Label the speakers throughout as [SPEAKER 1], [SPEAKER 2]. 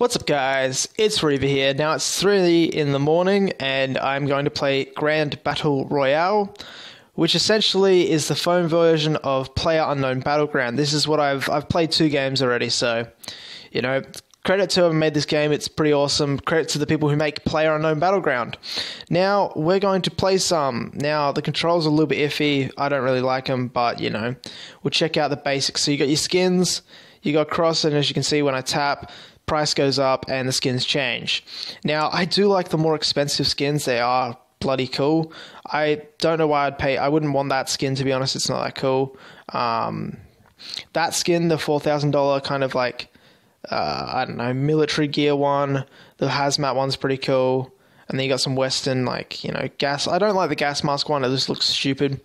[SPEAKER 1] What's up, guys? It's Reaver here. Now it's 3 in the morning, and I'm going to play Grand Battle Royale, which essentially is the phone version of Player Unknown Battleground. This is what I've I've played two games already, so you know, credit to whoever made this game. It's pretty awesome. Credit to the people who make Player Unknown Battleground. Now we're going to play some. Now the controls are a little bit iffy. I don't really like them, but you know, we'll check out the basics. So you got your skins. You got cross, and as you can see when I tap, price goes up and the skins change. Now, I do like the more expensive skins, they are bloody cool. I don't know why I'd pay, I wouldn't want that skin to be honest, it's not that cool. Um, that skin, the $4,000 kind of like, uh, I don't know, military gear one, the hazmat one's pretty cool. And then you got some Western, like, you know, gas. I don't like the gas mask one, it just looks stupid.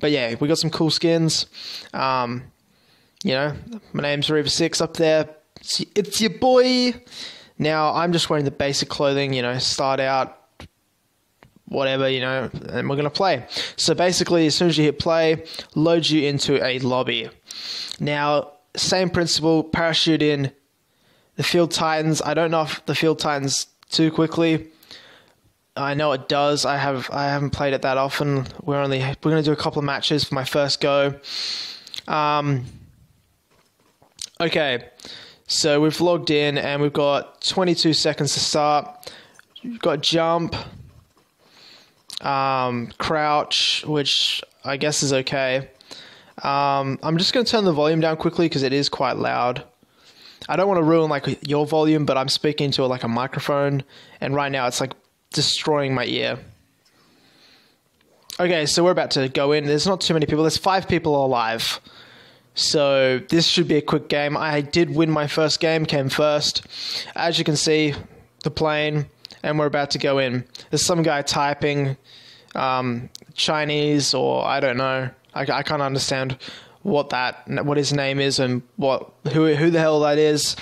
[SPEAKER 1] But yeah, we got some cool skins. Um, you know, my name's Reaver Six up there it's your boy. Now I'm just wearing the basic clothing, you know, start out, whatever, you know, and we're gonna play. So basically, as soon as you hit play, loads you into a lobby. Now, same principle, parachute in. The field titans. I don't know if the field titans too quickly. I know it does. I have I haven't played it that often. We're only we're gonna do a couple of matches for my first go. Um, okay, so we've logged in and we've got 22 seconds to start. We've got jump, um, crouch, which I guess is okay. Um, I'm just going to turn the volume down quickly because it is quite loud. I don't want to ruin like your volume, but I'm speaking to like a microphone, and right now it's like destroying my ear. Okay, so we're about to go in. There's not too many people. There's five people alive. So this should be a quick game. I did win my first game, came first. As you can see, the plane, and we're about to go in. There's some guy typing um, Chinese, or I don't know. I, I can't understand what that what his name is and what who who the hell that is.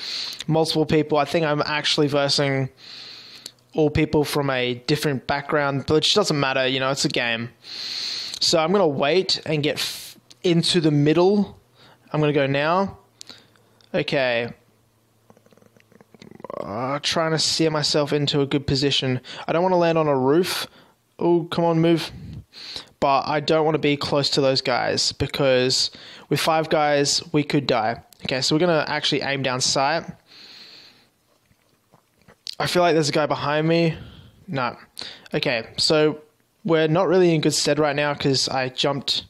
[SPEAKER 1] Multiple people. I think I'm actually versing all people from a different background, but which doesn't matter. You know, it's a game. So I'm gonna wait and get into the middle I'm going to go now. Okay. Uh, trying to steer myself into a good position. I don't want to land on a roof. Oh, come on, move. But I don't want to be close to those guys because with five guys, we could die. Okay, so we're going to actually aim down sight. I feel like there's a guy behind me. No. Okay, so we're not really in good stead right now because I jumped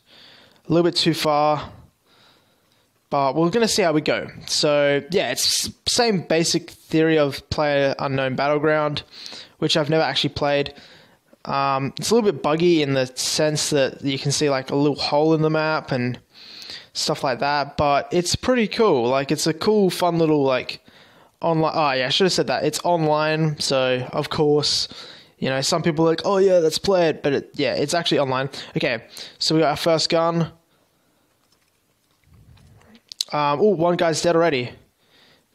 [SPEAKER 1] a little bit too far but we're going to see how we go. So yeah, it's same basic theory of player unknown battleground, which I've never actually played. Um, it's a little bit buggy in the sense that you can see like a little hole in the map and stuff like that, but it's pretty cool. Like it's a cool, fun little like online. Oh yeah, I should have said that. It's online, so of course. You know, some people are like, oh yeah, let's play it, but it, yeah, it's actually online. Okay, so we got our first gun. Um, oh, one guy's dead already.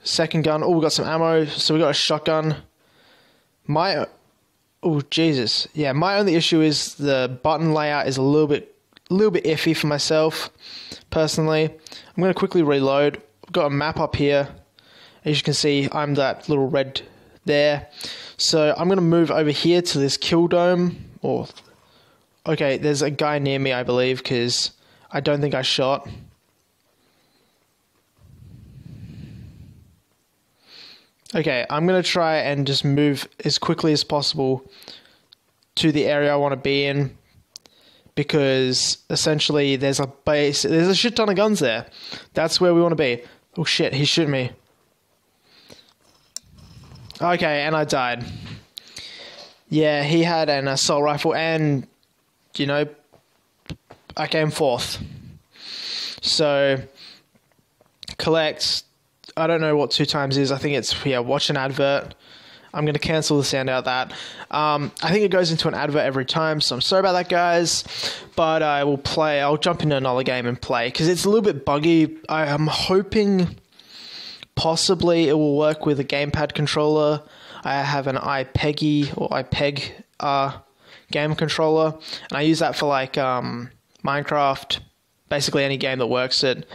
[SPEAKER 1] Second gun. Oh, we got some ammo. So we got a shotgun. My, oh Jesus, yeah. My only issue is the button layout is a little bit, a little bit iffy for myself, personally. I'm gonna quickly reload. I've got a map up here. As you can see, I'm that little red there. So I'm gonna move over here to this kill dome. Or, okay, there's a guy near me, I believe, because I don't think I shot. Okay, I'm going to try and just move as quickly as possible to the area I want to be in because essentially there's a base, there's a shit ton of guns there. That's where we want to be. Oh shit, he's shooting me. Okay, and I died. Yeah, he had an assault rifle and, you know, I came fourth. So, collect I don't know what two times is. I think it's yeah. Watch an advert. I'm going to cancel the sound out that. Um, I think it goes into an advert every time, so I'm sorry about that, guys. But I will play. I'll jump into another game and play because it's a little bit buggy. I am hoping possibly it will work with a gamepad controller. I have an iPeggy or iPeg uh, game controller, and I use that for like um, Minecraft, basically any game that works it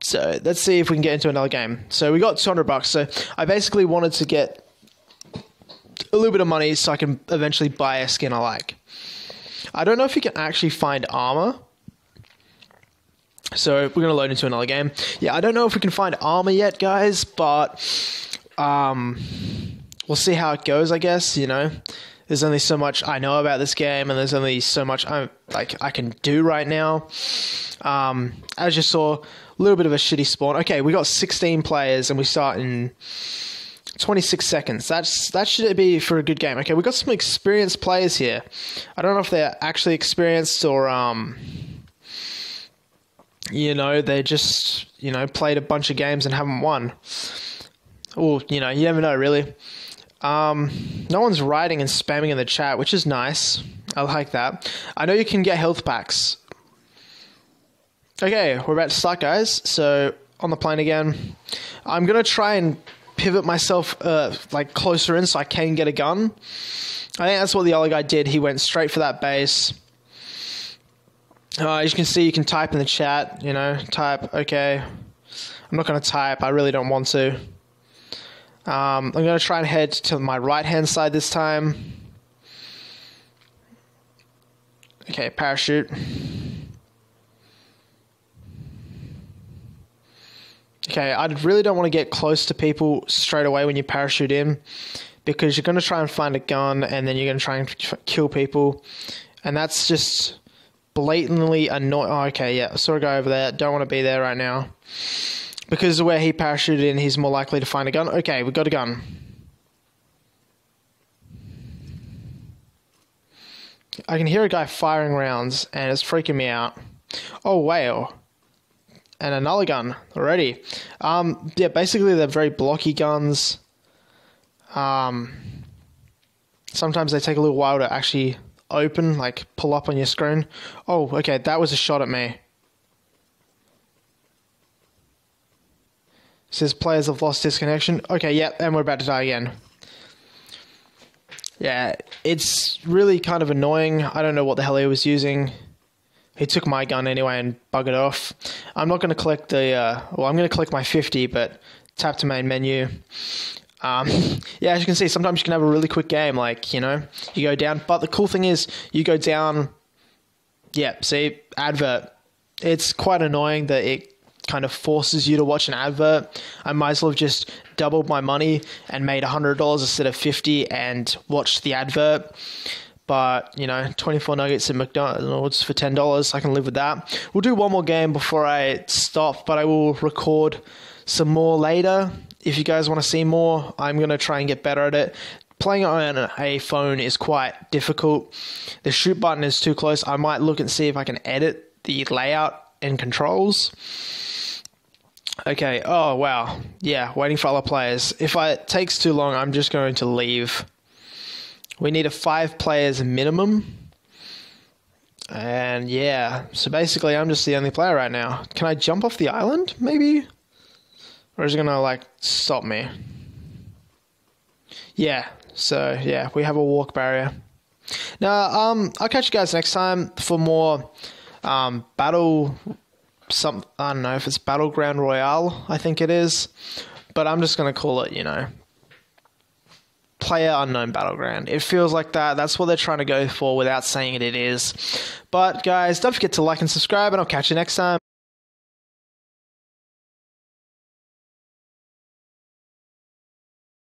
[SPEAKER 1] So let's see if we can get into another game. So we got 200 bucks. So I basically wanted to get a little bit of money so I can eventually buy a skin I like. I don't know if you can actually find armor. So we're gonna load into another game. Yeah, I don't know if we can find armor yet, guys, but um, we'll see how it goes. I guess you know, there's only so much I know about this game, and there's only so much I like I can do right now. Um, as you saw, a little bit of a shitty spawn. Okay, we got 16 players, and we start in 26 seconds. That's that should be for a good game. Okay, we got some experienced players here. I don't know if they're actually experienced or um you know, they just, you know, played a bunch of games and haven't won. Well, you know, you never know really. Um, no one's writing and spamming in the chat, which is nice. I like that. I know you can get health packs. Okay, we're about to start, guys. So on the plane again. I'm gonna try and pivot myself uh, like closer in so I can get a gun. I think that's what the other guy did. He went straight for that base. Uh, as you can see, you can type in the chat. You know, type. Okay, I'm not to type. I really don't want to. Um, I'm going to try and head to my right hand side this time. Okay, parachute. Okay, I really don't want to get close to people straight away when you parachute in because you're going to try and find a gun and then you're going to try and kill people. And that's just blatantly annoying. Oh, okay, yeah, I saw a guy over there. Don't want to be there right now. Because of where he parachuted in, he's more likely to find a gun. Okay, we got a gun. I can hear a guy firing rounds and it's freaking me out. Oh, wow and another gun already. Um, yeah, basically they're very blocky guns. Um, sometimes they take a little while to actually open, like pull up on your screen. Oh, okay, that was a shot at me. Says players have lost disconnection. Okay, yep, yeah, and we're about to die again. Yeah, it's really kind of annoying. I don't know what the hell he was using. He took my gun anyway and buggered off. I'm not going to collect the. Uh, well, I'm going to collect my 50, but tap to main menu. Um, yeah, as you can see, sometimes you can have a really quick game. Like you know, you go down. But the cool thing is, you go down. Yeah, see, advert. It's quite annoying that it kind of forces you to watch an advert. I might as well have just doubled my money and made $100 instead of 50 and watched the advert but you know, 24 nuggets at McDonald's for $10, I can live with that. We'll do one more game before I stop, but I will record some more later. If you guys want to see more, I'm going to try and get better at it. Playing on a phone is quite difficult. The shoot button is too close. I might look and see if I can edit the layout and controls. Okay, oh wow. Yeah, waiting for other players. If it takes too long, I'm just going to leave. We need a five players minimum. And yeah, so basically I'm just the only player right now. Can I jump off the island, maybe? Or is it gonna like stop me? Yeah, so yeah, we have a walk barrier. Now, um, I'll catch you guys next time for more um, battle. Some I don't know if it's battleground royale. I think it is, but I'm just gonna call it, you know, player unknown battleground. It feels like that. That's what they're trying to go for without saying it, it is. But guys, don't forget to like and subscribe, and I'll catch you next time.